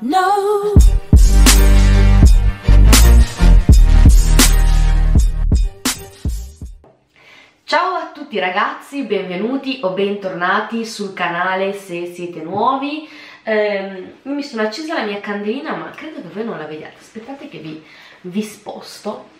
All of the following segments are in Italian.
No. Ciao a tutti ragazzi, benvenuti o bentornati sul canale se siete nuovi. Eh, mi sono accesa la mia candelina ma credo che voi non la vediate, aspettate che vi, vi sposto.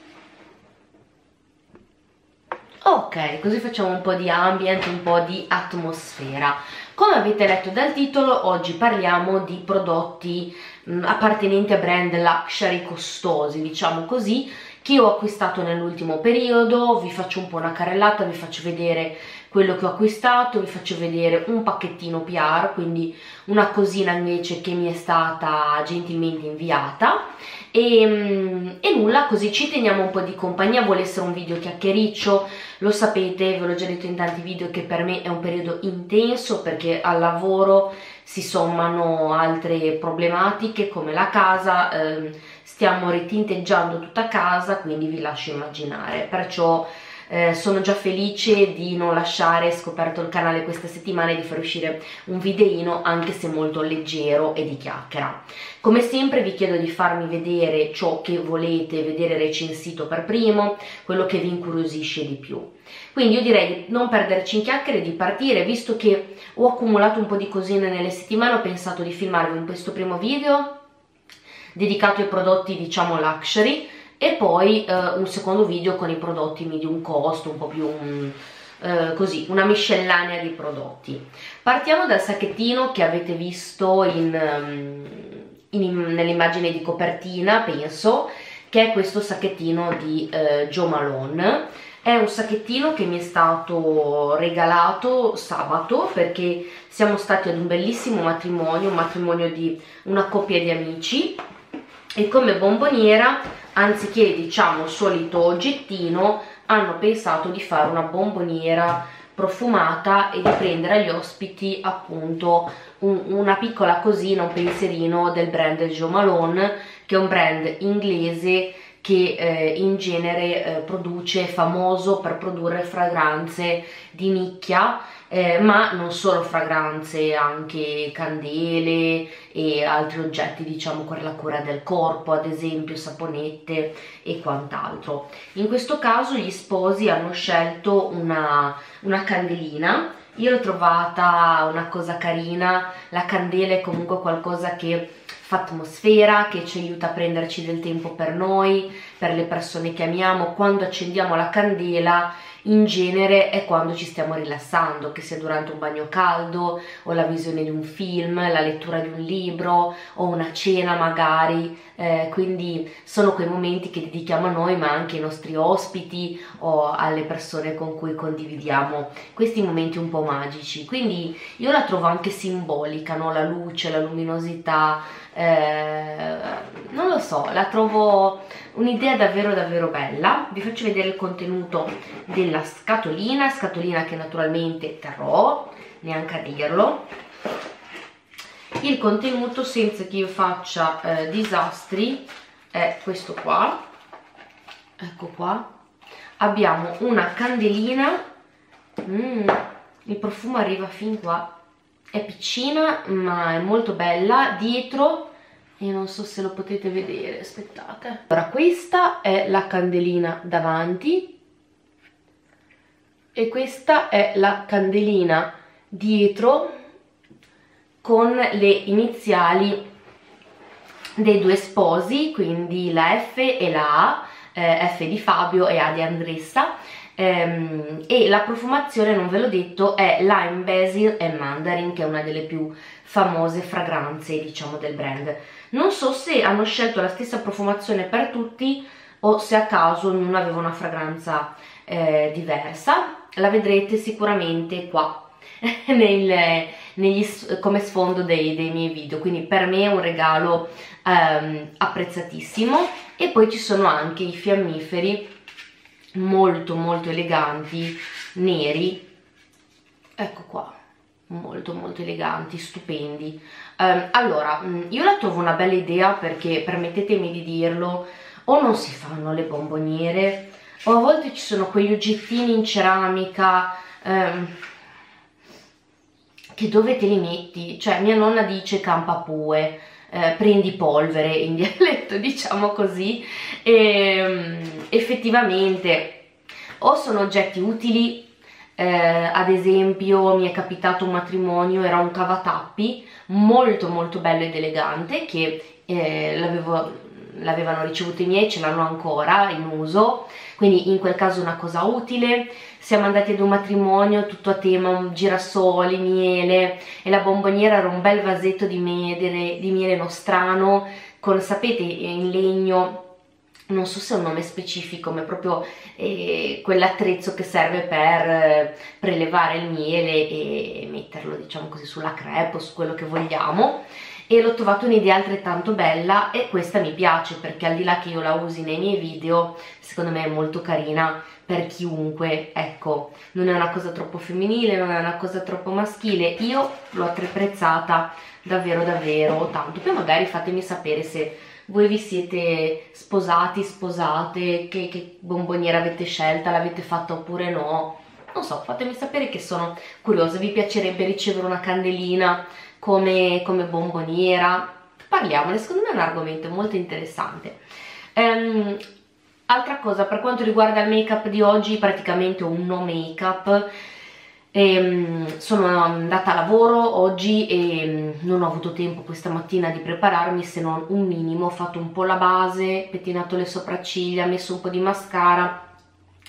Ok, così facciamo un po' di ambient, un po' di atmosfera. Come avete letto dal titolo, oggi parliamo di prodotti mh, mm, appartenenti a brand luxury costosi, diciamo così, che ho acquistato nell'ultimo periodo, vi faccio un po' una carrellata, vi faccio vedere quello che ho acquistato, vi faccio vedere un pacchettino PR, quindi una cosina invece che mi è stata gentilmente inviata e, mm, e, nulla, così ci teniamo un po' di compagnia, vuole essere un video chiacchiericcio, lo sapete, ve l'ho già detto in tanti video che per me è un periodo intenso perché al lavoro si sommano altre problematiche come la casa, ehm, stiamo ritinteggiando tutta casa, quindi vi lascio immaginare, perciò eh, sono già felice di non lasciare scoperto il canale questa settimana e di far uscire un videino anche se molto leggero e di chiacchiera. Come sempre vi chiedo di farmi vedere ciò che volete vedere recensito per primo, quello che vi incuriosisce di più. Quindi io direi di non perderci in chiacchiere, di partire, visto che ho accumulato un po' di cosine nelle settimane, ho pensato di filmarvi questo primo video dedicato ai prodotti diciamo luxury e poi eh, un secondo video con i prodotti medium cost, un po' più um, eh, così, una miscellanea di prodotti. Partiamo dal sacchettino che avete visto um, nell'immagine di copertina, penso, che è questo sacchettino di eh, Joe Malone. È un sacchettino che mi è stato regalato sabato perché siamo stati ad un bellissimo matrimonio, un matrimonio di una coppia di amici e come bomboniera anziché diciamo solito oggettino hanno pensato di fare una bomboniera profumata e di prendere agli ospiti appunto un, una piccola cosina, un pensierino del brand Jo Malone che è un brand inglese che eh, in genere eh, produce, famoso per produrre fragranze di nicchia eh, ma non solo fragranze, anche candele e altri oggetti diciamo per la cura del corpo, ad esempio saponette e quant'altro. In questo caso gli sposi hanno scelto una, una candelina io l'ho trovata una cosa carina, la candela è comunque qualcosa che atmosfera, che ci aiuta a prenderci del tempo per noi, per le persone che amiamo. Quando accendiamo la candela in genere è quando ci stiamo rilassando, che sia durante un bagno caldo o la visione di un film, la lettura di un libro o una cena magari, eh, quindi sono quei momenti che dedichiamo a noi ma anche ai nostri ospiti o alle persone con cui condividiamo questi momenti un po' magici, quindi io la trovo anche simbolica, no? la luce, la luminosità, eh, non lo so, la trovo un'idea davvero davvero bella. Vi faccio vedere il contenuto della scatolina scatolina che naturalmente terrò neanche a dirlo. Il contenuto senza che io faccia eh, disastri è questo qua. Ecco qua. Abbiamo una candelina. Mm, il profumo arriva fin qua. È piccina ma è molto bella. Dietro io non so se lo potete vedere, aspettate. Allora, questa è la candelina davanti e questa è la candelina dietro con le iniziali dei due sposi, quindi la F e la A, eh, F di Fabio e A di Andressa, ehm, e la profumazione, non ve l'ho detto, è Lime Basil e Mandarin, che è una delle più famose fragranze, diciamo, del brand. Non so se hanno scelto la stessa profumazione per tutti o se a caso ognuno aveva una fragranza eh, diversa, la vedrete sicuramente qua nel, negli, come sfondo dei, dei, miei video. Quindi per me è un regalo ehm, apprezzatissimo. E poi ci sono anche i fiammiferi molto molto eleganti neri. Ecco qua molto molto eleganti stupendi. Um, allora mm, io la trovo una bella idea perché permettetemi di dirlo o non si fanno le bomboniere o a volte ci sono quegli oggettini in ceramica um, che dove te li metti? Cioè mia nonna dice campapue eh, prendi polvere in dialetto diciamo così e um, effettivamente o sono oggetti utili eh, ad esempio mi è capitato un matrimonio era un cavatappi molto molto bello ed elegante che eh, l'avevano ricevuto i miei, ce l'hanno ancora in uso, quindi in quel caso una cosa utile. Siamo andati ad un matrimonio tutto a tema girasoli, miele e la bomboniera era un bel vasetto di miele, di miele nostrano con, sapete, in legno non so se è un nome specifico, ma è proprio eh, quell'attrezzo che serve per eh, prelevare il miele e metterlo, diciamo così, sulla crepe o su quello che vogliamo. E l'ho trovato un'idea altrettanto bella e questa mi piace perché al di là che io la usi nei miei video secondo me è molto carina per chiunque. Ecco non è una cosa troppo femminile non è una cosa troppo maschile. Io l'ho apprezzata davvero davvero tanto. Poi magari fatemi sapere se voi vi siete sposati, sposate, che, che bomboniera avete scelta, l'avete fatta oppure no? Non so, fatemi sapere che sono curiosa, vi piacerebbe ricevere una candelina come, come bomboniera, parliamone, secondo me è un argomento molto interessante. Um, altra cosa, per quanto riguarda il make up di oggi, praticamente un no make up, ehm, sono andata a lavoro oggi e mm, non ho avuto tempo questa mattina di prepararmi se non un minimo, ho fatto un po' la base, pettinato le sopracciglia, messo un po' di mascara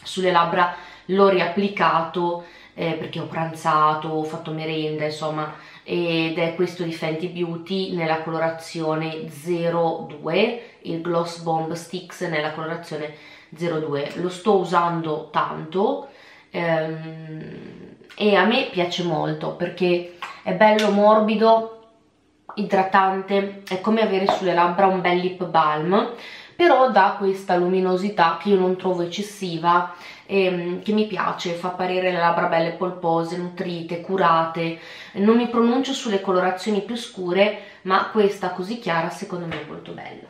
sulle labbra, l'ho riapplicato eh, perché ho pranzato, ho fatto merenda, insomma, ed è questo di Fenty Beauty nella colorazione 02, il Gloss Bomb Sticks nella colorazione 02. Lo sto usando tanto ehm, e a me piace molto perché è bello morbido, idratante, è come avere sulle labbra un bel lip balm però dà questa luminosità che io non trovo eccessiva e ehm, che mi piace, fa apparire le labbra belle polpose, nutrite, curate. Non mi pronuncio sulle colorazioni più scure ma questa così chiara secondo me è molto bella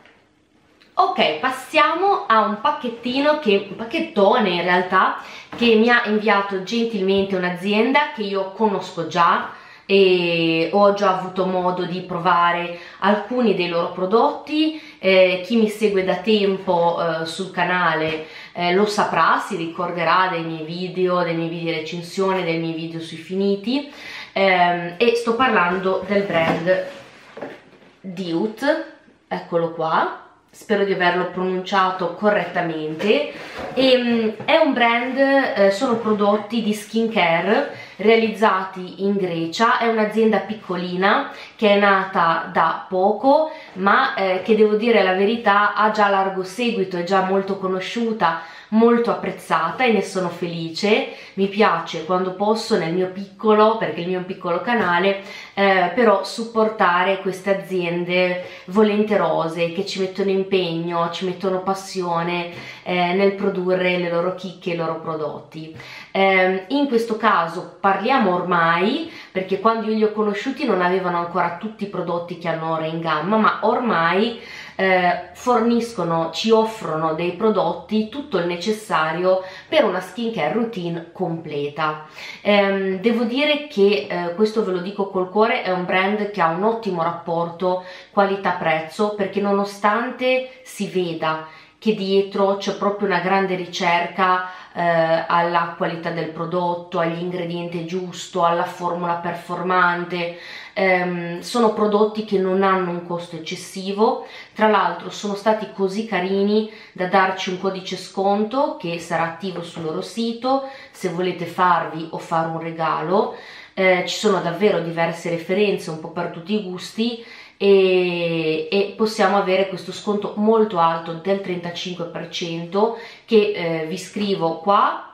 ok passiamo a un pacchettino che un pacchettone in realtà che mi ha inviato gentilmente un'azienda che io conosco già e ho già avuto modo di provare alcuni dei loro prodotti. Eh, chi mi segue da tempo eh, sul canale eh, lo saprà, si ricorderà dei miei video, dei miei video recensione, dei miei video sui finiti. Ehm, e sto parlando del brand Diut, eccolo qua spero di averlo pronunciato correttamente. E, um, è un brand, eh, sono prodotti di skincare realizzati in Grecia, è un'azienda piccolina che è nata da poco ma eh, che devo dire la verità ha già largo seguito, è già molto conosciuta molto apprezzata e ne sono felice. Mi piace quando posso nel mio piccolo perché il mio è un piccolo canale eh, però supportare queste aziende volenterose che ci mettono impegno ci mettono passione eh, nel produrre le loro chicche i loro prodotti. Eh, in questo caso parliamo ormai perché quando io li ho conosciuti non avevano ancora tutti i prodotti che hanno ora in gamma ma ormai eh, forniscono, ci offrono dei prodotti, tutto il necessario per una skincare routine completa. Eh, devo dire che eh, questo ve lo dico col cuore, è un brand che ha un ottimo rapporto qualità-prezzo perché nonostante si veda che dietro c'è proprio una grande ricerca eh, alla qualità del prodotto, agli ingredienti giusto, alla formula performante, ehm, sono prodotti che non hanno un costo eccessivo, tra l'altro sono stati così carini da darci un codice sconto che sarà attivo sul loro sito se volete farvi o fare un regalo, eh, ci sono davvero diverse referenze un po' per tutti i gusti e, e, possiamo avere questo sconto molto alto del 35% che eh, vi scrivo qua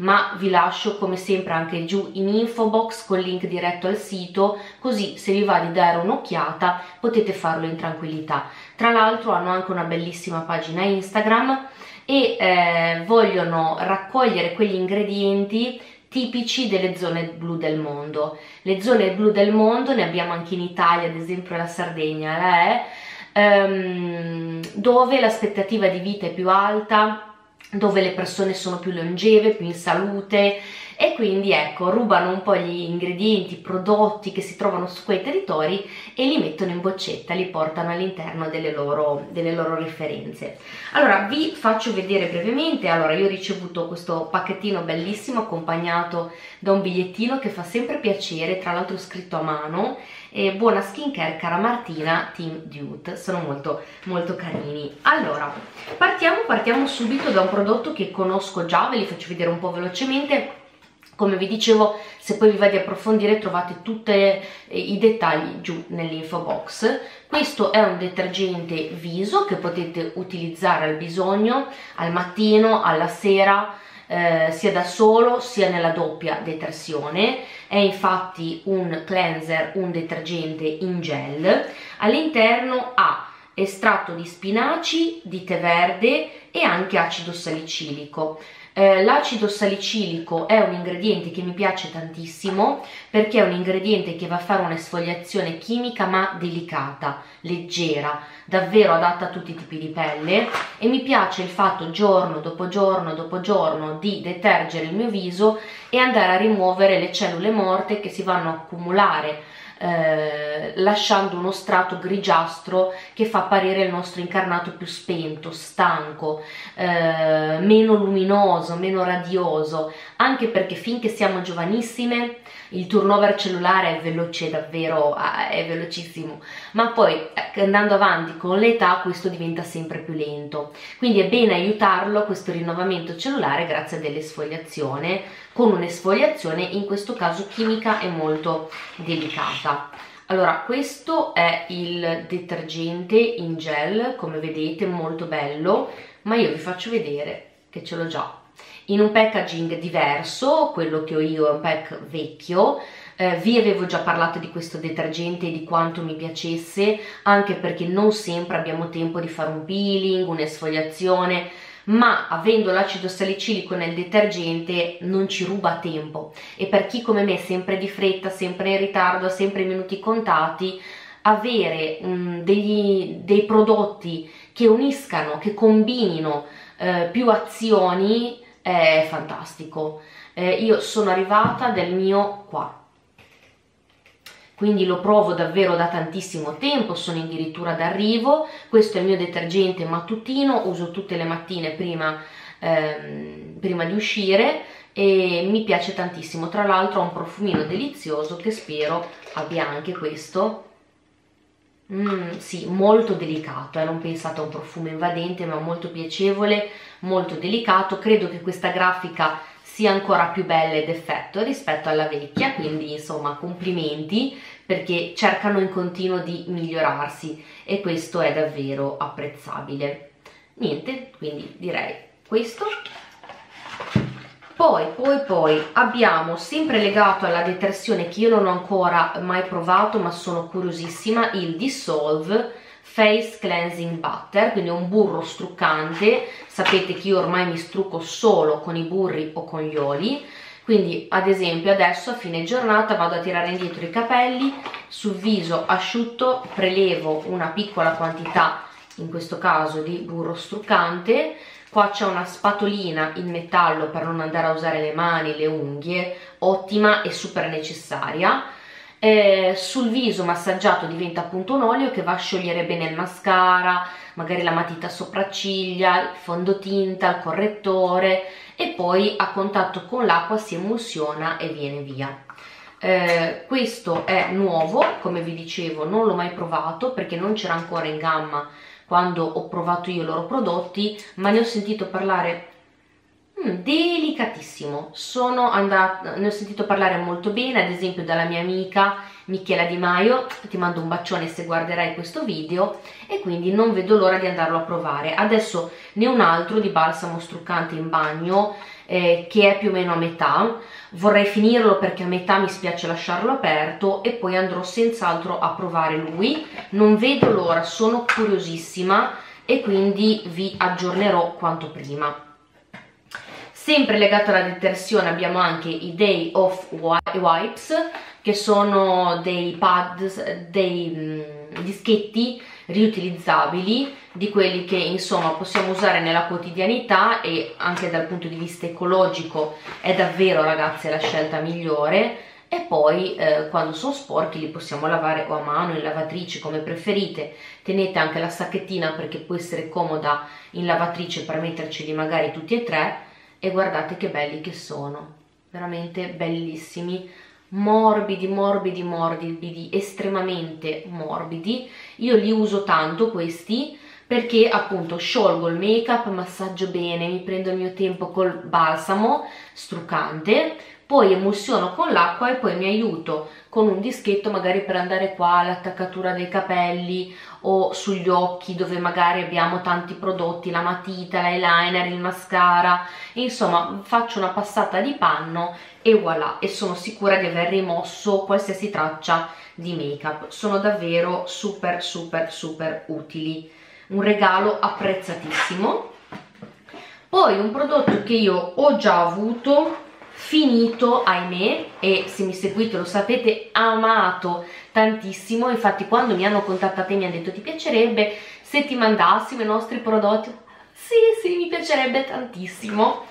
ma vi lascio come sempre anche giù in info box con link diretto al sito così se vi va di dare un'occhiata potete farlo in tranquillità tra l'altro hanno anche una bellissima pagina Instagram e eh, vogliono raccogliere quegli ingredienti tipici delle zone blu del mondo. Le zone blu del mondo ne abbiamo anche in Italia, ad esempio la Sardegna, la è, ehm, dove l'aspettativa di vita è più alta, dove le persone sono più longeve, più in salute e quindi ecco rubano un po' gli ingredienti, i prodotti che si trovano su quei territori e li mettono in boccetta, li portano all'interno delle loro, delle loro referenze. Allora vi faccio vedere brevemente, allora io ho ricevuto questo pacchettino bellissimo accompagnato da un bigliettino che fa sempre piacere, tra l'altro scritto a mano e buona skincare cara Martina Team Dude. Sono molto molto carini. Allora partiamo partiamo subito da un prodotto che conosco già ve li faccio vedere un po' velocemente. Come vi dicevo se poi vi va di approfondire trovate tutti eh, i dettagli giù nell'info box. Questo è un detergente viso che potete utilizzare al bisogno al mattino alla sera eh, sia da solo sia nella doppia detersione. È infatti un cleanser un detergente in gel. All'interno ha estratto di spinaci di tè verde e anche acido salicilico eh, l'acido salicilico è un ingrediente che mi piace tantissimo perché è un ingrediente che va a fare un'esfoliazione chimica ma delicata, leggera, davvero adatta a tutti i tipi di pelle. E mi piace il fatto giorno dopo giorno dopo giorno di detergere il mio viso e andare a rimuovere le cellule morte che si vanno a accumulare eh, lasciando uno strato grigiastro che fa apparire il nostro incarnato più spento, stanco, eh, meno luminoso, meno radioso, anche perché finché siamo giovanissime il turnover cellulare è veloce davvero, è velocissimo, ma poi eh, andando avanti con l'età questo diventa sempre più lento, quindi è bene aiutarlo questo rinnovamento cellulare grazie a con un'esfoliazione in questo caso chimica e molto delicata. Allora, questo è il detergente in gel, come vedete, molto bello, ma io vi faccio vedere che ce l'ho già in un packaging diverso, quello che ho io è un pack vecchio, eh, vi avevo già parlato di questo detergente e di quanto mi piacesse, anche perché non sempre abbiamo tempo di fare un peeling, un'esfoliazione, ma avendo l'acido salicilico nel detergente non ci ruba tempo. E per chi come me è sempre di fretta, sempre in ritardo, sempre i minuti contati, avere um, degli, dei prodotti che uniscano, che combinino eh, più azioni è fantastico. Eh, io sono arrivata del mio qua. Quindi lo provo davvero da tantissimo tempo, sono addirittura d'arrivo, questo è il mio detergente mattutino, uso tutte le mattine prima, ehm, prima di uscire e mi piace tantissimo, tra l'altro ha un profumino delizioso che spero abbia anche questo, Mm, sì, molto delicato, eh, non pensate a un profumo invadente ma molto piacevole, molto delicato, credo che questa grafica sia ancora più bella ed effetto rispetto alla vecchia, quindi insomma complimenti perché cercano in continuo di migliorarsi e questo è davvero apprezzabile. Niente, quindi direi questo poi poi poi abbiamo sempre legato alla detersione che io non ho ancora mai provato ma sono curiosissima il Dissolve Face Cleansing Butter quindi un burro struccante. Sapete che io ormai mi strucco solo con i burri o con gli oli. Quindi ad esempio adesso a fine giornata vado a tirare indietro i capelli sul viso asciutto prelevo una piccola quantità in questo caso di burro struccante qua c'è una spatolina in metallo per non andare a usare le mani, le unghie, ottima e super necessaria. Eh, sul viso massaggiato diventa appunto un olio che va a sciogliere bene il mascara, magari la matita sopracciglia, il fondotinta, il correttore e poi a contatto con l'acqua si emulsiona e viene via. Eh, questo è nuovo, come vi dicevo non l'ho mai provato perché non c'era ancora in gamma quando ho provato io i loro prodotti, ma ne ho sentito parlare mm, delicatissimo, sono andata, ne ho sentito parlare molto bene, ad esempio dalla mia amica Michela Di Maio, ti mando un bacione se guarderai questo video e quindi non vedo l'ora di andarlo a provare. Adesso ne ho un altro di balsamo struccante in bagno eh, che è più o meno a metà, vorrei finirlo perché a metà mi spiace lasciarlo aperto e poi andrò senz'altro a provare lui. Non vedo l'ora, sono curiosissima e quindi vi aggiornerò quanto prima sempre legato alla detersione abbiamo anche i Day of Wipes che sono dei pads, dei, mm, dischetti riutilizzabili di quelli che insomma possiamo usare nella quotidianità e anche dal punto di vista ecologico è davvero ragazzi la scelta migliore. E poi eh, quando sono sporchi li possiamo lavare o a mano in lavatrice come preferite. Tenete anche la sacchettina perché può essere comoda in lavatrice per metterceli magari tutti e tre e guardate che belli che sono. Veramente bellissimi. Morbidi morbidi morbidi estremamente morbidi. Io li uso tanto questi perché appunto sciolgo il make up massaggio bene mi prendo il mio tempo col balsamo struccante poi emulsiono con l'acqua e poi mi aiuto con un dischetto magari per andare qua all'attaccatura dei capelli o sugli occhi dove magari abbiamo tanti prodotti, la matita, l'eyeliner, il mascara, insomma faccio una passata di panno e voilà. E sono sicura di aver rimosso qualsiasi traccia di make up, sono davvero super super super utili, un regalo apprezzatissimo. Poi un prodotto che io ho già avuto finito ahimè e se mi seguite lo sapete amato tantissimo. Infatti quando mi hanno contattato e mi hanno detto ti piacerebbe se ti mandassimo i nostri prodotti? Sì sì mi piacerebbe tantissimo.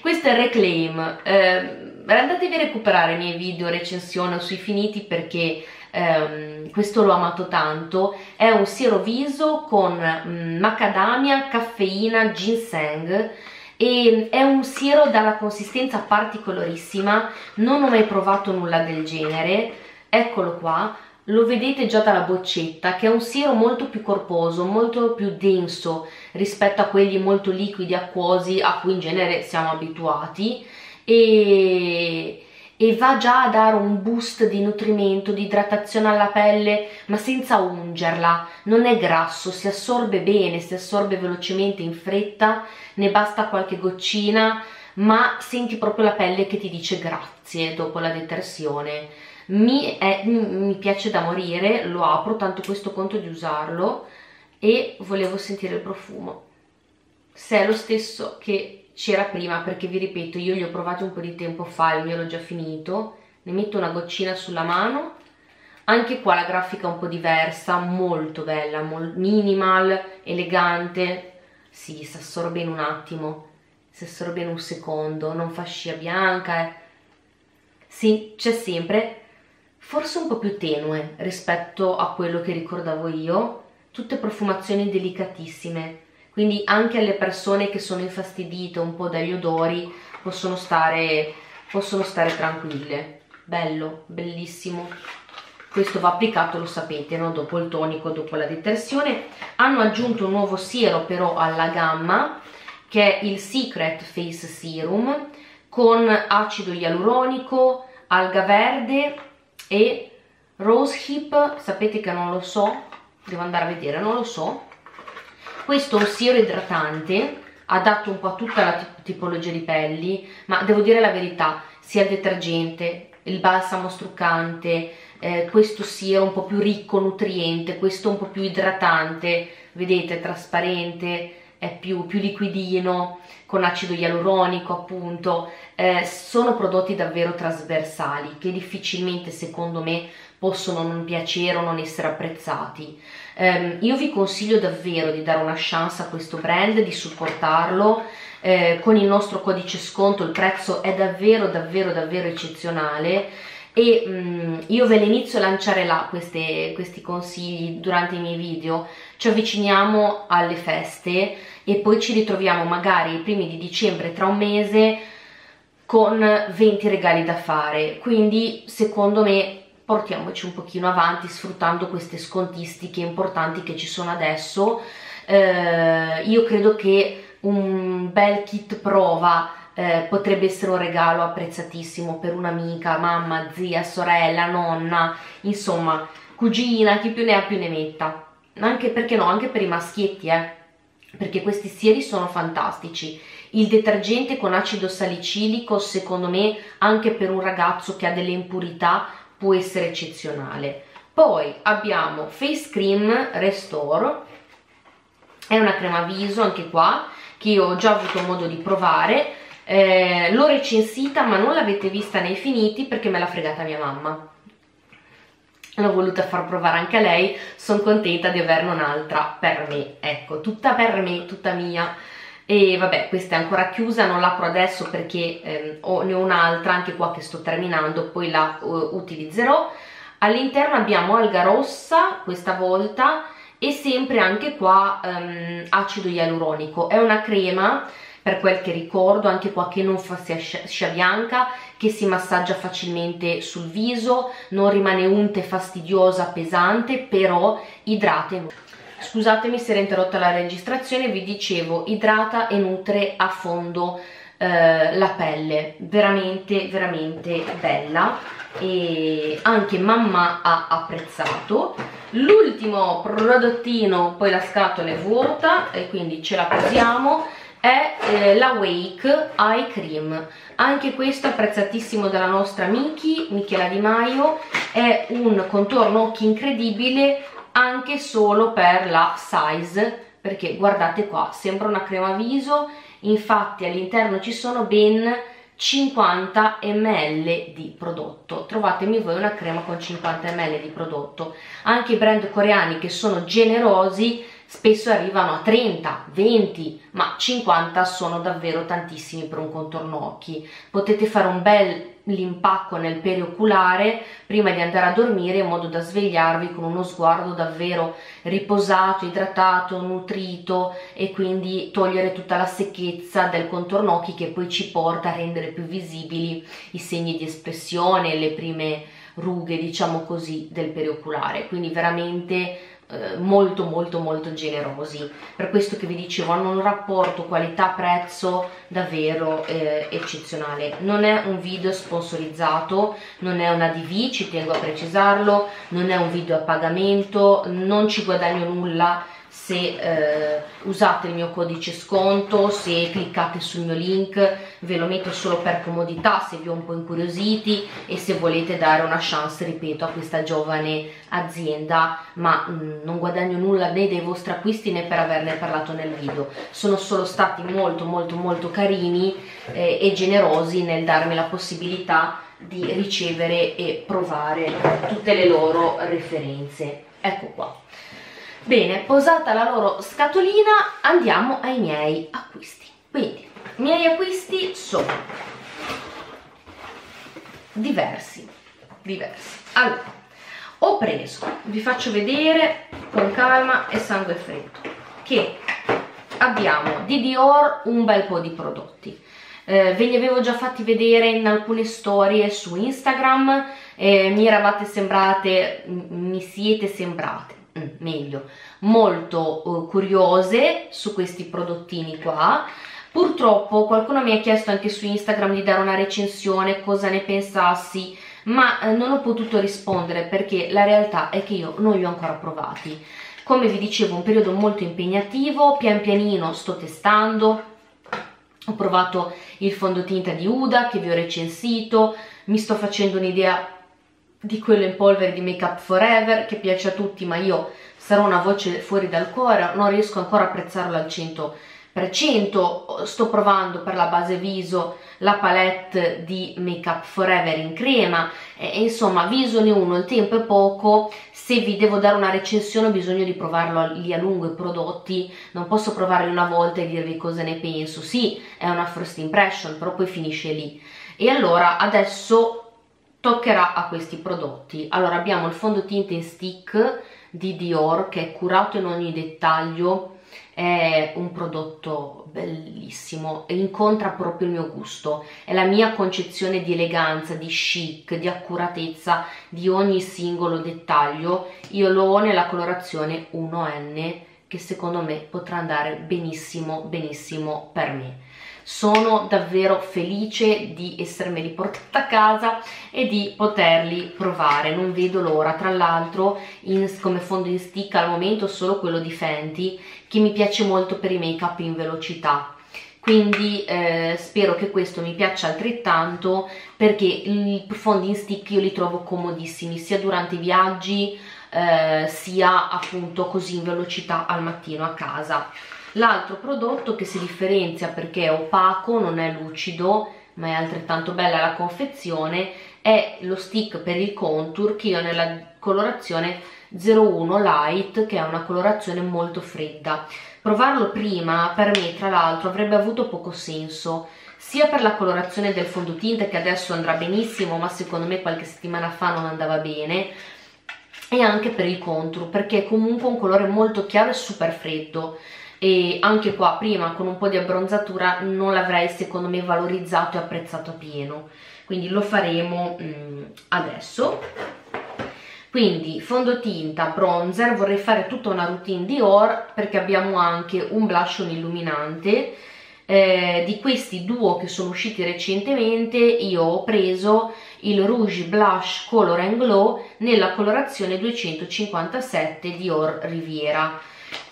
Questo è Reclaim. Eh, andatevi a recuperare i miei video recensione sui finiti perché ehm, questo l'ho amato tanto. È un siero viso con mm, macadamia, caffeina, ginseng e è un siero dalla consistenza particolarissima non ho mai provato nulla del genere eccolo qua lo vedete già dalla boccetta che è un siero molto più corposo molto più denso rispetto a quelli molto liquidi acquosi a cui in genere siamo abituati. E e va già a dare un boost di nutrimento, di idratazione alla pelle, ma senza ungerla. Non è grasso, si assorbe bene, si assorbe velocemente in fretta, ne basta qualche goccina, ma senti proprio la pelle che ti dice grazie dopo la detersione. Mi, è, mi piace da morire, lo apro, tanto questo conto di usarlo e volevo sentire il profumo. Se è lo stesso che c'era prima perché vi ripeto io li ho provati un po' di tempo fa il mio l'ho già finito. Ne metto una goccina sulla mano. Anche qua la grafica è un po' diversa molto bella mol minimal elegante. Si, si assorbe in un attimo si assorbe in un secondo non fa scia bianca eh. sì, c'è sempre forse un po' più tenue rispetto a quello che ricordavo io. Tutte profumazioni delicatissime quindi anche alle persone che sono infastidite un po' dagli odori possono stare, possono stare tranquille. Bello, bellissimo. Questo va applicato lo sapete no? dopo il tonico, dopo la detersione. Hanno aggiunto un nuovo siero però alla gamma che è il Secret Face Serum con acido ialuronico, alga verde e rose hip. Sapete che non lo so devo andare a vedere, non lo so questo è un siero idratante adatto un po' a tutta la tipologia di pelli ma devo dire la verità sia il detergente il balsamo struccante eh, questo siero un po' più ricco nutriente questo un po' più idratante vedete trasparente è più, più liquidino con acido ialuronico appunto eh, sono prodotti davvero trasversali che difficilmente secondo me possono non piacere o non essere apprezzati Um, io vi consiglio davvero di dare una chance a questo brand, di supportarlo, eh, con il nostro codice sconto il prezzo è davvero davvero davvero eccezionale. E um, io ve le inizio a lanciare là queste, questi consigli durante i miei video, ci avviciniamo alle feste e poi ci ritroviamo magari i primi di dicembre tra un mese con 20 regali da fare, quindi secondo me portiamoci un pochino avanti sfruttando queste scontistiche importanti che ci sono adesso eh, io credo che un bel kit prova eh, potrebbe essere un regalo apprezzatissimo per un'amica, mamma, zia, sorella, nonna, insomma, cugina, chi più ne ha più ne metta. Anche perché no, anche per i maschietti, eh, perché questi sieri sono fantastici. Il detergente con acido salicilico, secondo me, anche per un ragazzo che ha delle impurità, può essere eccezionale. Poi abbiamo face cream restore. È una crema viso anche qua che io ho già avuto modo di provare. Eh, l'ho recensita ma non l'avete vista nei finiti perché me l'ha fregata mia mamma. L'ho voluta far provare anche a lei. Sono contenta di averne un'altra per me. Ecco tutta per me tutta mia e vabbè questa è ancora chiusa non l'apro adesso perché ehm, ho, ne ho un'altra anche qua che sto terminando poi la uh, utilizzerò. All'interno abbiamo alga rossa questa volta e sempre anche qua um, acido ialuronico. È una crema per quel che ricordo anche qua che non fa scia bianca che si massaggia facilmente sul viso non rimane unte fastidiosa pesante però idrata scusatemi se era interrotta la registrazione vi dicevo idrata e nutre a fondo eh, la pelle. Veramente veramente bella. E anche mamma ha apprezzato. L'ultimo prodottino poi la scatola è vuota e quindi ce la posiamo è eh, la Wake Eye Cream. Anche questo apprezzatissimo dalla nostra Miki, Michela Di Maio. È un contorno occhi incredibile anche solo per la size perché guardate qua sembra una crema viso infatti all'interno ci sono ben 50 ml di prodotto trovatemi voi una crema con 50 ml di prodotto anche i brand coreani che sono generosi spesso arrivano a 30, 20, ma 50 sono davvero tantissimi per un contorno occhi. Potete fare un bel impacco nel perioculare prima di andare a dormire in modo da svegliarvi con uno sguardo davvero riposato, idratato, nutrito e quindi togliere tutta la secchezza del contorno occhi che poi ci porta a rendere più visibili i segni di espressione, le prime rughe diciamo così del perioculare. Quindi veramente eh, molto molto molto generosi. Per questo che vi dicevo hanno un rapporto qualità prezzo davvero eh, eccezionale. Non è un video sponsorizzato non è una DV ci tengo a precisarlo non è un video a pagamento non ci guadagno nulla se eh, usate il mio codice sconto, se cliccate sul mio link, ve lo metto solo per comodità, se vi ho un po' incuriositi e se volete dare una chance, ripeto, a questa giovane azienda, ma mh, mm, non guadagno nulla né dei vostri acquisti né per averne parlato nel video. Sono solo stati molto molto molto carini eh, e generosi nel darmi la possibilità di ricevere e provare tutte le loro referenze. Ecco qua. Bene, posata la loro scatolina, andiamo ai miei acquisti. Quindi, i miei acquisti sono diversi, diversi. Allora, ho preso, vi faccio vedere con calma e sangue freddo, che abbiamo di Dior un bel po' di prodotti. Eh, ve li avevo già fatti vedere in alcune storie su Instagram, eh, mi eravate sembrate, mi siete sembrate meglio, molto uh, curiose su questi prodottini qua. Purtroppo qualcuno mi ha chiesto anche su Instagram di dare una recensione, cosa ne pensassi, ma eh, non ho potuto rispondere perché la realtà è che io non li ho ancora provati. Come vi dicevo, un periodo molto impegnativo, pian pianino sto testando, ho provato il fondotinta di Uda che vi ho recensito, mi sto facendo un'idea di quello in polvere di Make Up Forever che piace a tutti ma io sarò una voce fuori dal cuore, non riesco ancora a apprezzarlo al 100%, sto provando per la base viso la palette di Make Up Forever in crema, e, insomma viso ne uno, il tempo è poco, se vi devo dare una recensione ho bisogno di provarlo lì a lungo i prodotti, non posso provarli una volta e dirvi cosa ne penso, sì è una first impression però poi finisce lì. E allora adesso toccherà a questi prodotti. Allora abbiamo il fondotinta in stick di Dior che è curato in ogni dettaglio. È un prodotto bellissimo e incontra proprio il mio gusto. È la mia concezione di eleganza, di chic, di accuratezza di ogni singolo dettaglio. Io lo ho nella colorazione 1N che secondo me potrà andare benissimo benissimo per me sono davvero felice di essermeli portata a casa e di poterli provare. Non vedo l'ora. Tra l'altro come fondo in stick al momento solo quello di Fenty che mi piace molto per i make up in velocità. Quindi eh, spero che questo mi piaccia altrettanto perché i fondi in stick io li trovo comodissimi sia durante i viaggi eh, sia appunto così in velocità al mattino a casa L'altro prodotto che si differenzia perché è opaco, non è lucido, ma è altrettanto bella la confezione, è lo stick per il contour che io nella colorazione 01 Light che è una colorazione molto fredda. Provarlo prima per me tra l'altro avrebbe avuto poco senso sia per la colorazione del fondotinta che adesso andrà benissimo ma secondo me qualche settimana fa non andava bene e anche per il contour perché è comunque un colore molto chiaro e super freddo e anche qua prima con un po' di abbronzatura non l'avrei secondo me valorizzato e apprezzato pieno quindi lo faremo mm, adesso. Quindi fondotinta, bronzer, vorrei fare tutta una routine Dior perché abbiamo anche un blush un illuminante. Eh, di questi duo che sono usciti recentemente io ho preso il Rouge Blush Color and Glow nella colorazione 257 Dior Riviera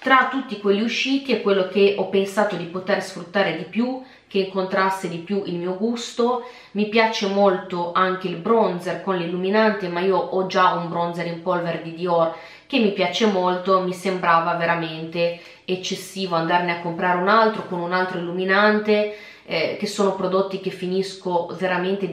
tra tutti quelli usciti è quello che ho pensato di poter sfruttare di più che incontrasse di più il mio gusto. Mi piace molto anche il bronzer con l'illuminante ma io ho già un bronzer in polvere di Dior che mi piace molto mi sembrava veramente eccessivo andarne a comprare un altro con un altro illuminante eh, che sono prodotti che finisco veramente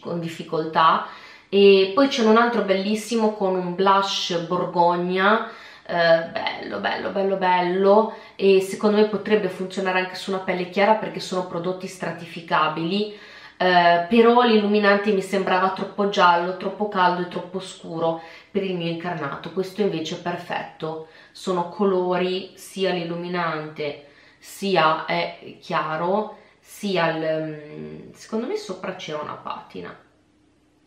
con difficoltà. E poi c'è un altro bellissimo con un blush borgogna eh, bello bello bello bello. E secondo me potrebbe funzionare anche su una pelle chiara perché sono prodotti stratificabili. Eh, però l'illuminante mi sembrava troppo giallo, troppo caldo e troppo scuro per il mio incarnato, questo invece è perfetto, sono colori sia l'illuminante sia è chiaro, sia il, mm, secondo me sopra c'era una patina,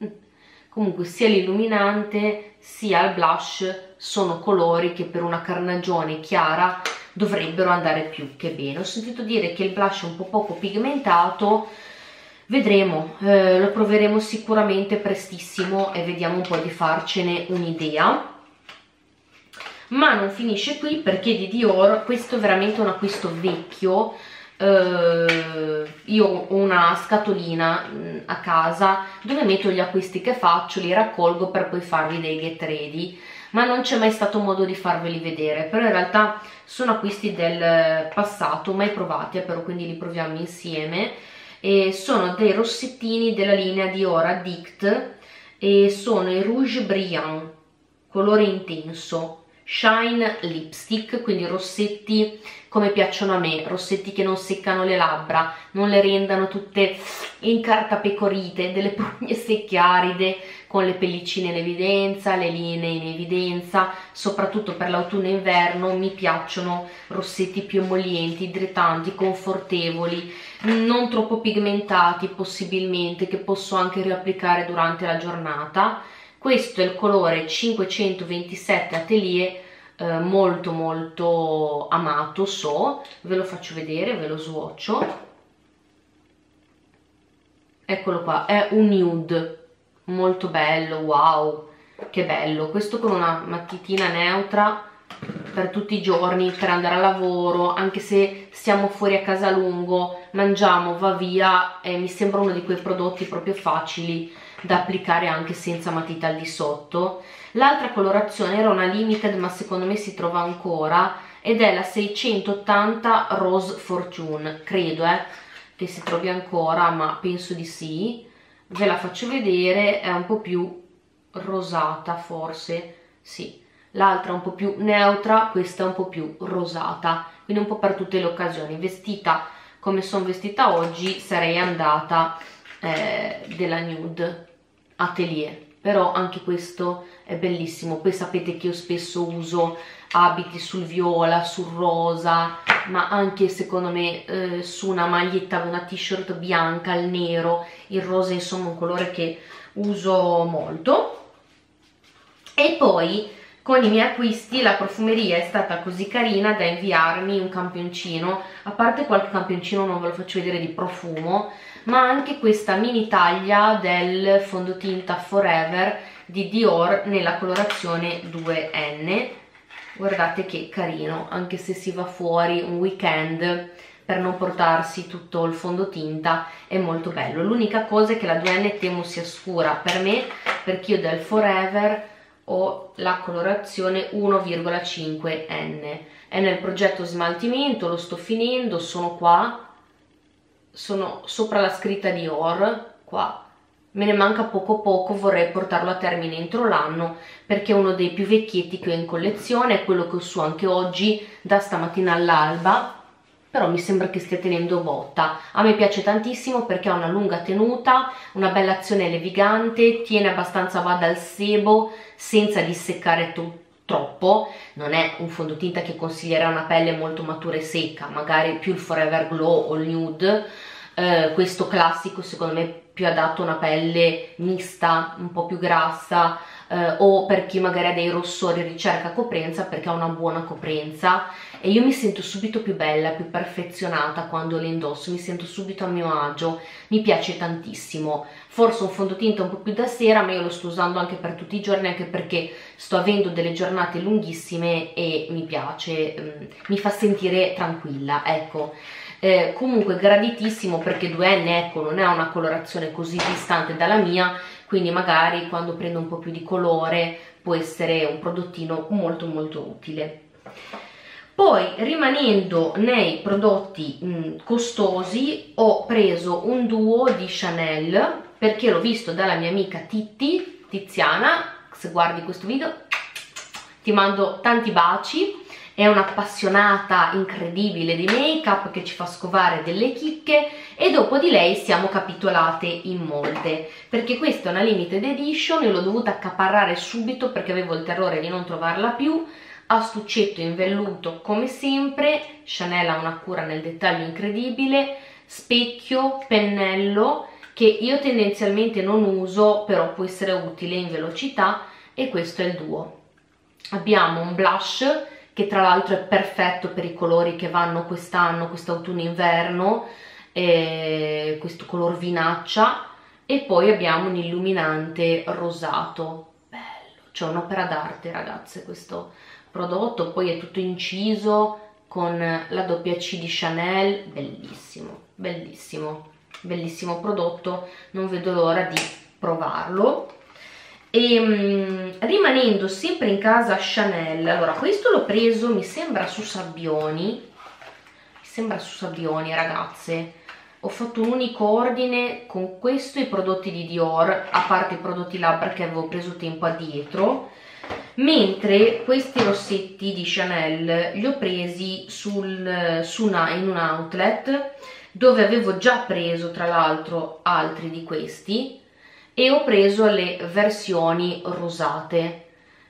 mm. comunque sia l'illuminante sia il blush sono colori che per una carnagione chiara dovrebbero andare più che bene. Ho sentito dire che il blush è un po' poco pigmentato, vedremo, eh, lo proveremo sicuramente prestissimo e vediamo un po' di farcene un'idea. Ma non finisce qui perché di Dior questo è veramente un acquisto vecchio, Uh, io ho una scatolina mm, a casa dove metto gli acquisti che faccio, li raccolgo per poi farvi dei get ready ma non c'è mai stato modo di farveli vedere però in realtà sono acquisti del passato mai provati però quindi li proviamo insieme. E sono dei rossettini della linea Dior Addict e sono i Rouge Brillant colore intenso Shine Lipstick, quindi rossetti come piacciono a me, rossetti che non seccano le labbra, non le rendano tutte incartapecorite, delle prugne secche aride, con le pellicine in evidenza, le linee in evidenza, soprattutto per l'autunno e inverno mi piacciono rossetti più emolienti, idratanti, confortevoli, non troppo pigmentati possibilmente, che posso anche riapplicare durante la giornata, questo è il colore 527 Atelier eh, molto molto amato so ve lo faccio vedere ve lo swatcho eccolo qua è un nude molto bello wow che bello questo con una mattitina neutra per tutti i giorni, per andare a lavoro, anche se siamo fuori a casa a lungo, mangiamo, va via, e mi sembra uno di quei prodotti proprio facili da applicare anche senza matita al di sotto. L'altra colorazione era una limited ma secondo me si trova ancora ed è la 680 Rose Fortune, credo eh, che si trovi ancora ma penso di sì. Ve la faccio vedere, è un po' più rosata forse, sì. L'altra un po' più neutra, questa un po' più rosata, quindi un po' per tutte le occasioni. Vestita come sono vestita oggi sarei andata eh, della nude atelier però anche questo è bellissimo. Poi sapete che io spesso uso abiti sul viola, sul rosa ma anche secondo me eh, su una maglietta, una t-shirt bianca, il nero il rosa insomma un colore che uso molto. E poi con i miei acquisti la profumeria è stata così carina da inviarmi un campioncino. A parte qualche campioncino non ve lo faccio vedere di profumo ma anche questa mini taglia del fondotinta Forever di Dior nella colorazione 2N guardate che carino anche se si va fuori un weekend per non portarsi tutto il fondotinta è molto bello. L'unica cosa è che la 2N temo sia scura. Per me perché io del Forever ho la colorazione 1,5N è nel progetto smaltimento lo sto finendo sono qua sono sopra la scritta di OR qua me ne manca poco poco, vorrei portarlo a termine entro l'anno perché è uno dei più vecchietti che ho in collezione, è quello che ho su anche oggi da stamattina all'alba però mi sembra che stia tenendo botta. A me piace tantissimo perché ha una lunga tenuta, una bella azione levigante, tiene abbastanza vada al sebo senza disseccare tutto troppo, non è un fondotinta che consiglierà una pelle molto matura e secca, magari più il Forever Glow o il Nude, eh, questo classico secondo me più adatto a una pelle mista, un po' più grassa, eh, o per chi magari ha dei rossori ricerca coprenza perché ha una buona coprenza e io mi sento subito più bella, più perfezionata quando le indosso, mi sento subito a mio agio, mi piace tantissimo. Forse un fondotinta un po' più da sera, ma io lo sto usando anche per tutti i giorni, anche perché sto avendo delle giornate lunghissime e mi piace, mm, mi fa sentire tranquilla, ecco. Eh, comunque graditissimo perché 2N ecco non è una colorazione così distante dalla mia quindi magari quando prendo un po' più di colore può essere un prodottino molto molto utile. Poi rimanendo nei prodotti mh, costosi ho preso un duo di Chanel perché l'ho visto dalla mia amica Titti, Tiziana, se guardi questo video ti mando tanti baci è un'appassionata incredibile di make up che ci fa scovare delle chicche e dopo di lei siamo capitolate in molte. Perché questa è una limited edition io l'ho dovuta accaparrare subito perché avevo il terrore di non trovarla più. Astuccetto in velluto come sempre. Chanel ha una cura nel dettaglio incredibile. Specchio, pennello che io tendenzialmente non uso però può essere utile in velocità e questo è il duo. Abbiamo un blush che tra l'altro è perfetto per i colori che vanno quest'anno, quest'autunno-inverno, questo color vinaccia. E poi abbiamo un illuminante rosato, bello, c'è un'opera d'arte ragazze questo prodotto, poi è tutto inciso con la doppia C di Chanel, bellissimo, bellissimo, bellissimo prodotto, non vedo l'ora di provarlo e um, rimanendo sempre in casa Chanel allora questo l'ho preso mi sembra su Sabbioni. Mi sembra su Sabbioni ragazze. Ho fatto un unico ordine con questo e i prodotti di Dior a parte i prodotti labbra che avevo preso tempo addietro. Mentre questi rossetti di Chanel li ho presi sul, su una, in un outlet dove avevo già preso tra l'altro altri di questi e ho preso le versioni rosate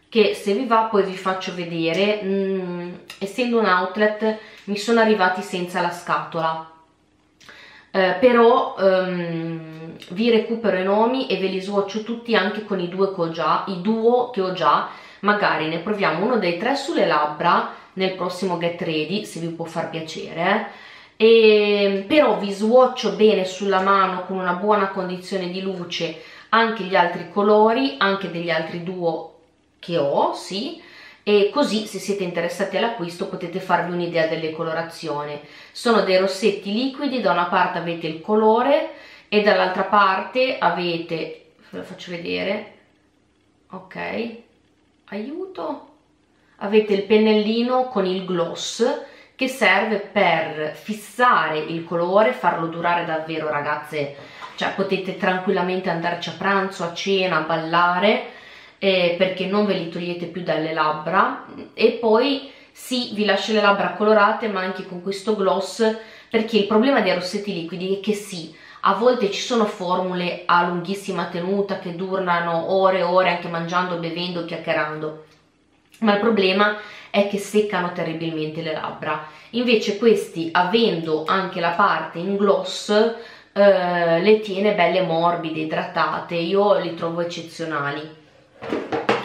che se vi va poi vi faccio vedere. Mm, essendo un outlet mi sono arrivati senza la scatola. Eh, però um, vi recupero i nomi e ve li swatcho tutti anche con i due che ho già i duo che ho già. Magari ne proviamo uno dei tre sulle labbra nel prossimo get ready se vi può far piacere. E, però vi swatcho bene sulla mano con una buona condizione di luce anche gli altri colori, anche degli altri duo che ho, sì, e così se siete interessati all'acquisto potete farvi un'idea delle colorazioni. Sono dei rossetti liquidi, da una parte avete il colore e dall'altra parte avete, ve lo faccio vedere, ok, aiuto, avete il pennellino con il gloss che serve per fissare il colore, farlo durare davvero ragazze. Cioè potete tranquillamente andarci a pranzo, a cena, a ballare eh, perché non ve li togliete più dalle labbra. E poi sì, vi lascio le labbra colorate ma anche con questo gloss perché il problema dei rossetti liquidi è che sì, a volte ci sono formule a lunghissima tenuta che durano ore e ore anche mangiando, bevendo, chiacchierando. Ma il problema è che seccano terribilmente le labbra invece questi avendo anche la parte in gloss eh, le tiene belle morbide, idratate, io li trovo eccezionali.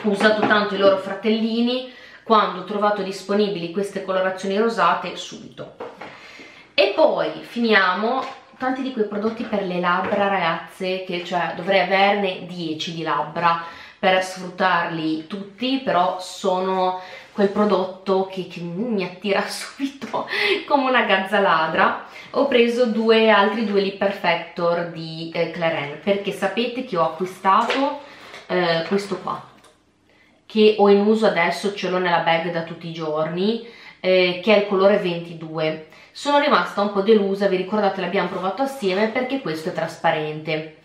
Ho usato tanto i loro fratellini, quando ho trovato disponibili queste colorazioni rosate, subito. E poi finiamo tanti di quei prodotti per le labbra ragazze, che cioè dovrei averne 10 di labbra per sfruttarli tutti, però sono quel prodotto che, che mi attira subito come una gazza ladra. Ho preso due altri due lip perfector di eh, Claren perché sapete che ho acquistato eh, questo qua che ho in uso adesso ce l'ho nella bag da tutti i giorni eh, che è il colore 22 sono rimasta un po' delusa vi ricordate l'abbiamo provato assieme perché questo è trasparente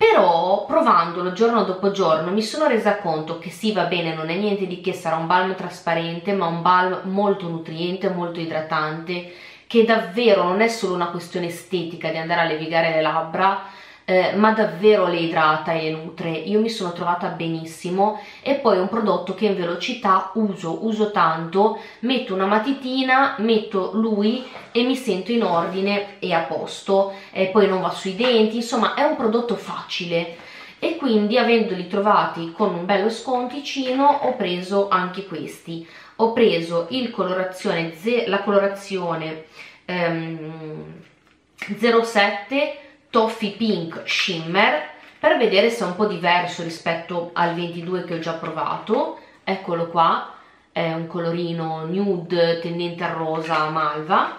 però provandolo giorno dopo giorno mi sono resa conto che sì va bene non è niente di che sarà un balm trasparente ma un balm molto nutriente molto idratante che davvero non è solo una questione estetica di andare a levigare le labbra eh, ma davvero le idrata e le nutre. Io mi sono trovata benissimo. E poi è un prodotto che in velocità uso uso tanto. Metto una matitina metto lui e mi sento in ordine e a posto. E poi non va sui denti. Insomma è un prodotto facile. E quindi avendoli trovati con un bello sconticino ho preso anche questi. Ho preso colorazione la colorazione ehm, 07 Toffee Pink Shimmer per vedere se è un po' diverso rispetto al 22 che ho già provato. Eccolo qua è un colorino nude tendente al rosa malva.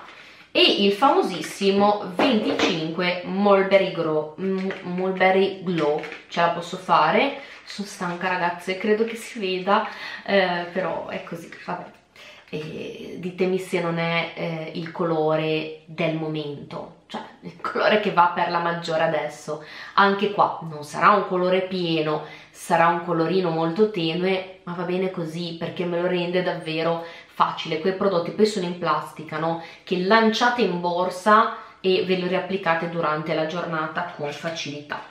E il famosissimo 25 Mulberry Glow, Mulberry Glow ce la posso fare. Sono stanca ragazze credo che si veda eh, però è così vabbè. E ditemi se non è eh, il colore del momento, cioè il colore che va per la maggiore adesso. Anche qua non sarà un colore pieno, sarà un colorino molto tenue, ma va bene così perché me lo rende davvero facile. Quei prodotti poi sono in plastica, no? Che lanciate in borsa e ve li riapplicate durante la giornata con facilità.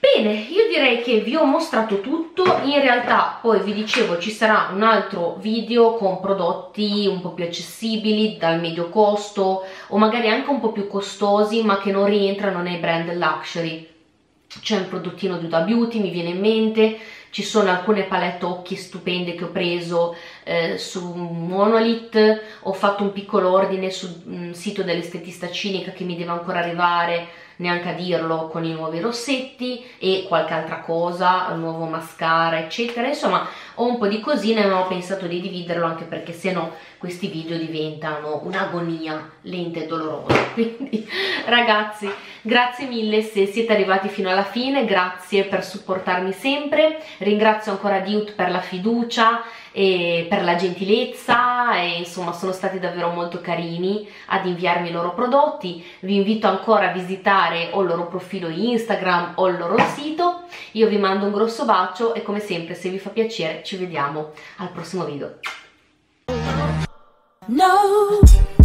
Bene, io direi che vi ho mostrato tutto, in realtà poi vi dicevo ci sarà un altro video con prodotti un po' più accessibili, dal medio costo o magari anche un po' più costosi ma che non rientrano nei brand luxury. C'è un prodottino di Uda Beauty, mi viene in mente, ci sono alcune palette occhi stupende che ho preso eh, su Monolith, ho fatto un piccolo ordine sul mm, sito dell'estetista cinica che mi deve ancora arrivare, neanche a dirlo con i nuovi rossetti e qualche altra cosa, il nuovo mascara eccetera, insomma ho un po' di cosine ma ho pensato di dividerlo anche perché se no questi video diventano un'agonia lenta e dolorosa. Quindi ragazzi grazie mille se siete arrivati fino alla fine grazie per supportarmi sempre. Ringrazio ancora Diut per la fiducia e per la gentilezza e insomma sono stati davvero molto carini ad inviarmi i loro prodotti. Vi invito ancora a visitare o il loro profilo Instagram o il loro sito. Io vi mando un grosso bacio e come sempre se vi fa piacere ci vediamo al prossimo video. No